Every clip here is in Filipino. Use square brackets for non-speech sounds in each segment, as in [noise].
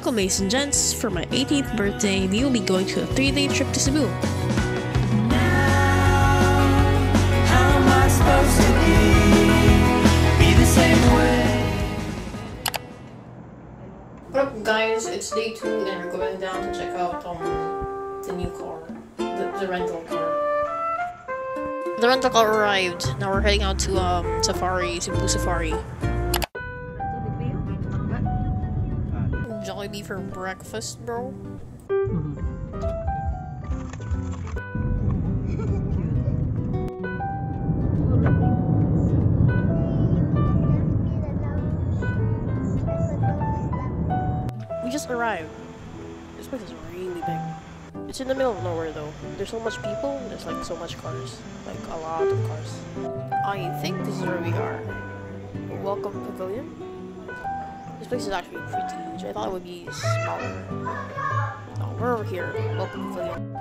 Welcome ladies and gents, for my 18th birthday, we will be going to a 3-day trip to Cebu. What up guys, it's day 2 and we're going down to check out um, the new car, the, the rental car. The rental car arrived, now we're heading out to um, Safari, Cebu Safari. Jollibee for breakfast, bro. We just arrived. This place is really big. It's in the middle of nowhere though. There's so much people, there's like so much cars. Like a lot of cars. I think this is where we are. Welcome Pavilion. This place is actually pretty huge. I thought it would be smaller. No, we're over here. Welcome Pavilion.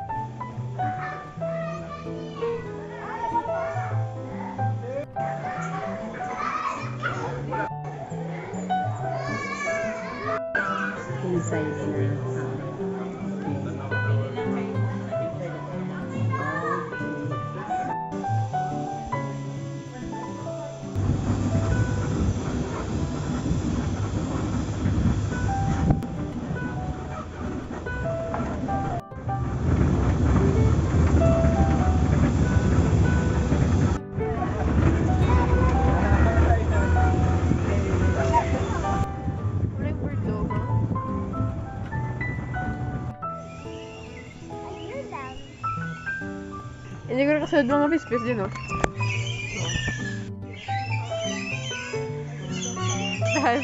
inside na. Hindi ko nakasunod mga pispis din, oh. Dahil,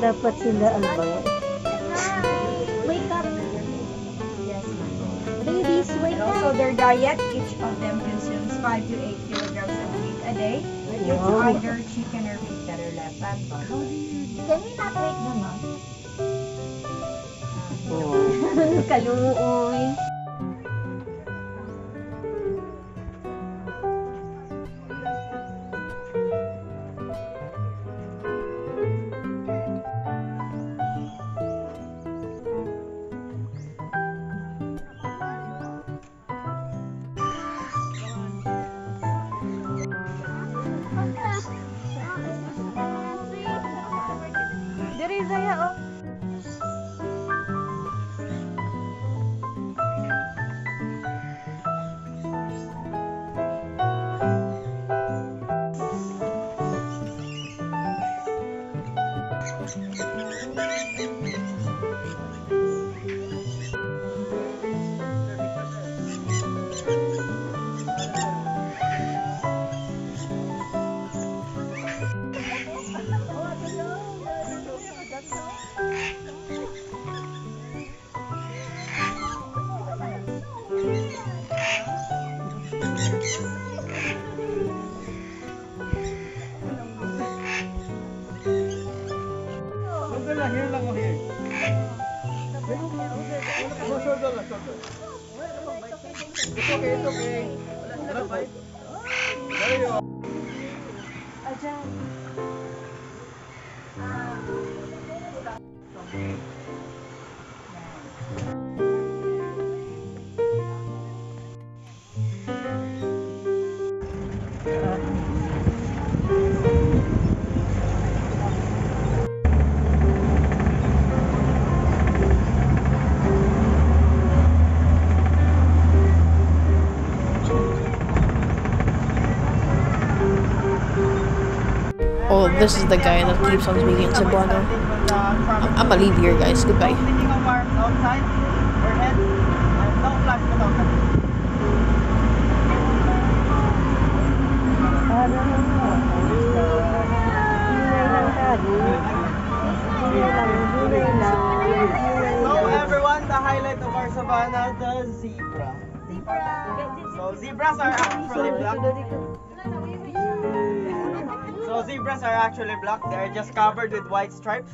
Dapat sila ano ba? Wake up. Yes. Babies, wake And also their diet, each of them consumes 5 to 8 kilograms of meat a day. It's either chicken or beef that are left unboiled. Can we not wait the month? No. It's okay, it's okay. Wala sila ka vibe. Ajan. Ah. Oh, this is the guy that keeps on speaking to Cebuano. I'm gonna leave here, guys. Goodbye. So everyone, the highlight of our savannah, the zebra. So zebras are actually black. So zebras are actually black. They are just covered with white stripes.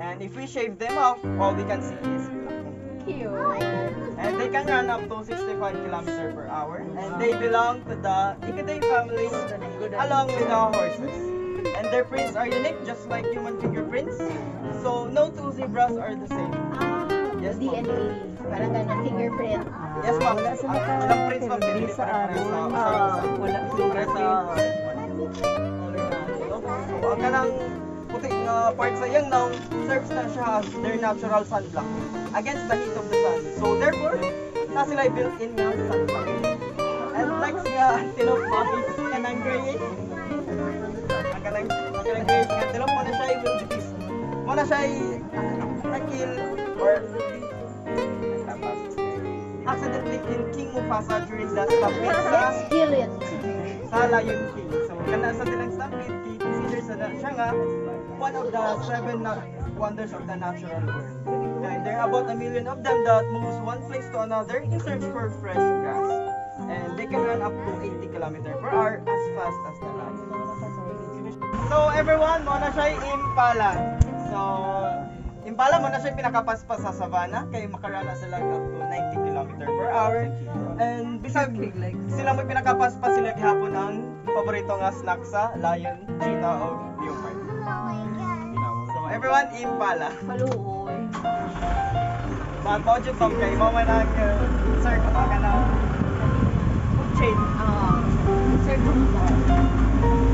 And if we shave them off, all we can see is black. Cute. And they can run up to 65 kilometers per hour. And they belong to the Icadidae family along with the horses. And their prints are unique, just like human fingerprints. So no two zebras are the same. Yes, ma'am. DNA. Parang ganun, fingerprint. Yes, ma'am. Wala Ang prints ma'am, hindi hindi sa pare-pares sa sa- Ah, sa- kanang puti nga part sa iyang now serves na siya as their natural sunblock against the heat of the sun. So therefore, na sila built-in nga sunblock. And next nga antelope ma'am is kanang grayish. Ang kanang ang kanang grayish nga antelope mo na siya will disease. Mo na siya na-kill or accidentally kill King Mufasa during the stampede [laughs] sa it. sa Lion King. So, kana sa tilang stampede, siya nga one of the seven wonders of the natural world. And there are about a million of them that moves one place to another in search for fresh grass. And they can run up to 80 km per hour as fast as the light. So everyone, mo na siya impala. So, impala mo na siya pinakapaspas sa savannah kay makarana sila up to 90 km per hour. And bisag sila mo pinakapaspas sila gihapon ang paborito nga snack sa lion, cheetah o leopard. So everyone, impala. Paluoy. Mo jud tong kay mo man ang uh, sir ko ka na chain. Oo. Sir, kumusta?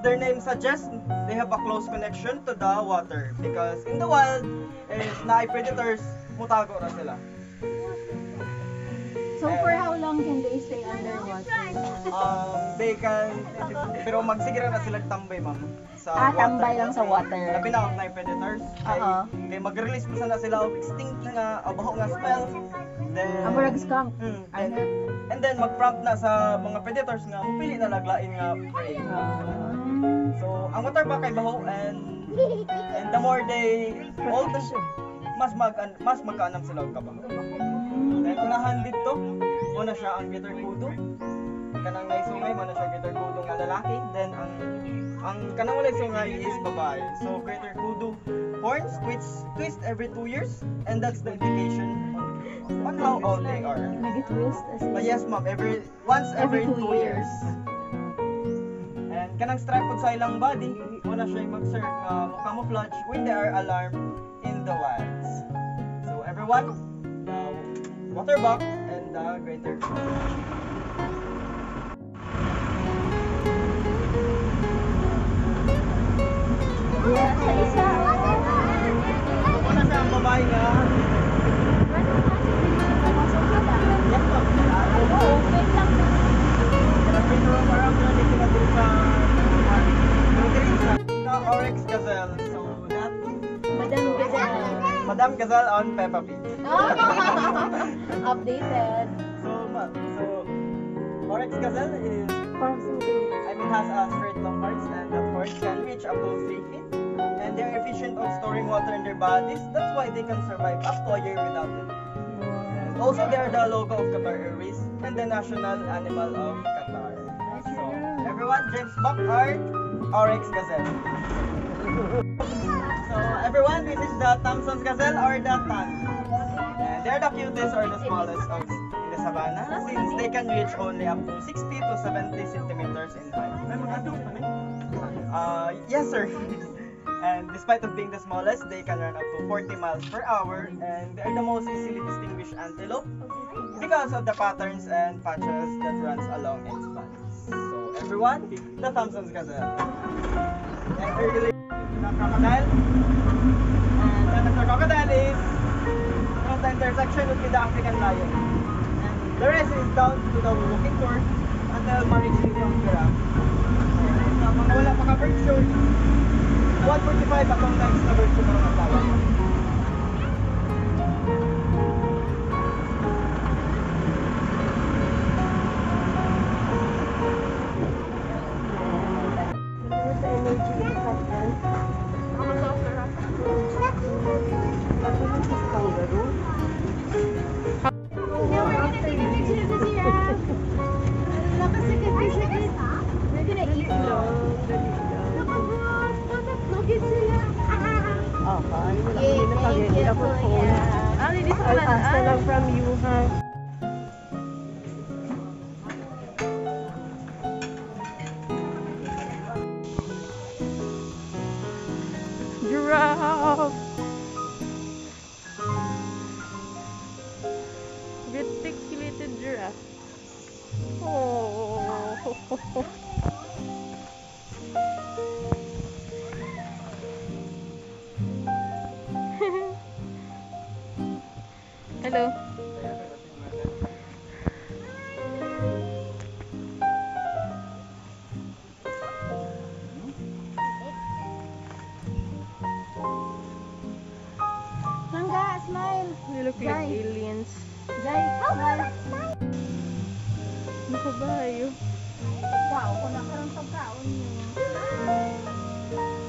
As their name suggests, they have a close connection to the water because in the wild is na predators mutago ra sila. So for how long can they stay underwater? Um, they can pero magsigira na sila tambay ma'am sa Ah, water. tambay lang sa water. Labi na ang na predators. Kay, Oo. kay mag-release mo sana sila og stinky nga abaho nga smell. Then Amurag skunk. Hmm, Ano? and, and then mag-prompt na sa mga predators nga mupili na laglain nga prey. So, ang water ba kay baho and and the more they old, mas mag mas magkaanam sila og kabaho. Then unahan dito, una siya ang bitter kudo. Kanang naisungay mo na siya bitter kudo nga lalaki. Then ang ang kanang wala sungay is babae. So greater kudo horns twist twist every two years and that's the indication on, how old they are. Nag-twist as But yes, ma'am, every once every, Every two, two years. Kanang stripe po sa ilang body, muna siya mag-serve nga camouflage when they are alarmed in the wilds. So everyone, the water buck and the greater Yeah, sa isa. Muna siya ang babae nga. Yes, ma'am. Oo, wait lang. Kaya pwede rin parang na dito na dito sa Oryx Gazelle. So that Madam Gazelle. Madam Gazelle on Peppa Pig. [laughs] Updated. So, so Oryx Gazelle is, I mean, has a straight long horns and that horns can reach up to 3 feet. And they're efficient of storing water in their bodies. That's why they can survive up to a year without it. And also, they are the logo of Qatar Airways and the national animal of Qatar. So, everyone, James Buck are Oryx Gazelle. So, everyone, this is the Thompson's Gazelle or the Tan. And they're the cutest or the smallest of in the savannah since they can reach only up to 60 to 70 centimeters in height. Uh, yes, sir. [laughs] and despite of being the smallest, they can run up to 40 miles per hour, and they are the most easily distinguished antelope because of the patterns and patches that runs along its bodies. So, everyone, the Thompson's Gazelle. And thirdly, the crocodile. And then the crocodile is from the intersection be the African lion. And the rest is down to the walking tour until ma-reaching giraffe. Sa mga wala pa ka-bird show, 145 akong next na bird show para matawag. love. Smile. They look like Guys. aliens. Guys, smile. Makabayo. Wow, kung nakaroon pagkaon niyo. Those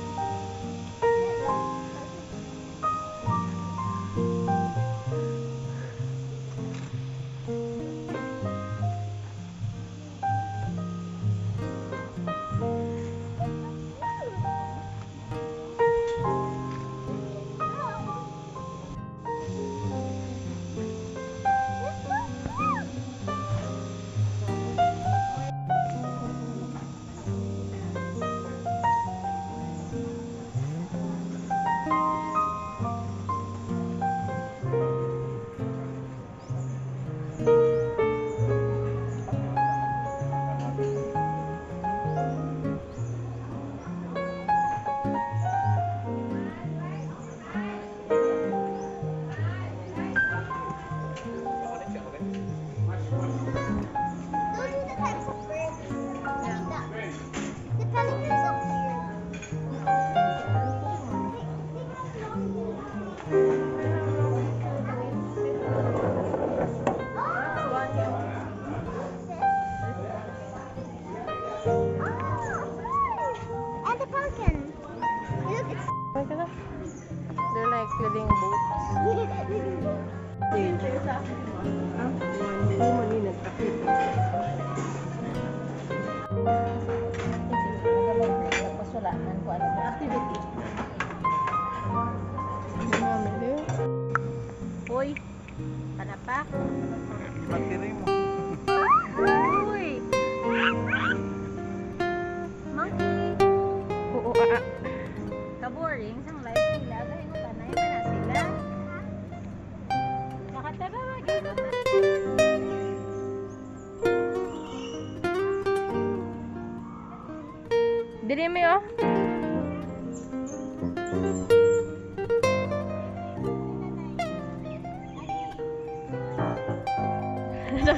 Rất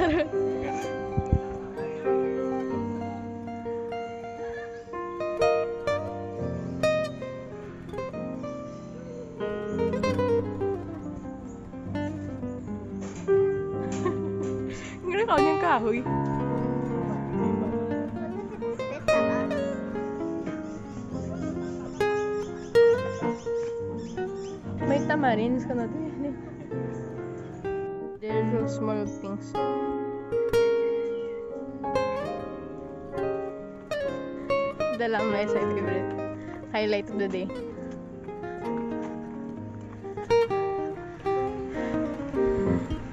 là nhân cả hủy Mấy que eu não tenho so things. The lang my side favorite. Highlight of the day.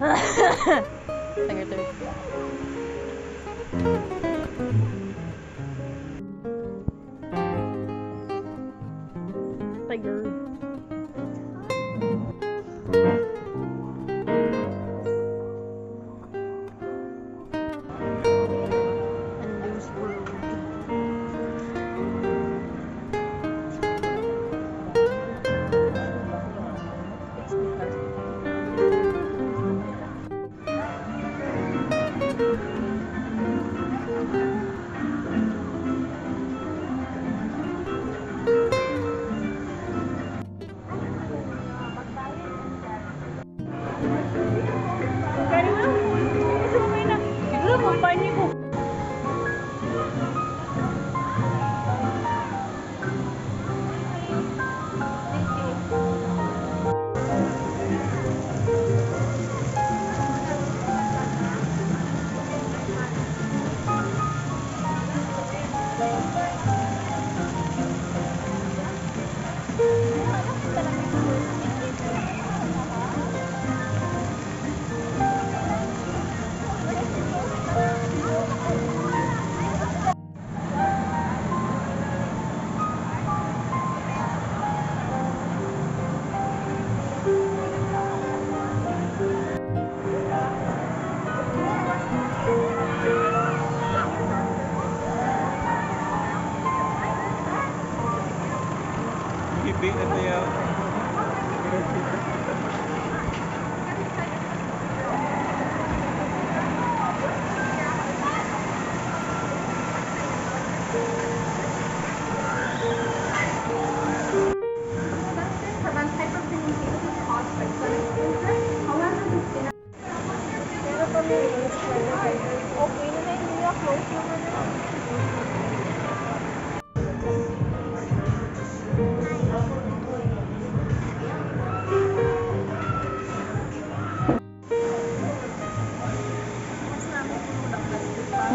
[laughs] Tiger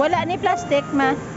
Wala ni plastic, ma.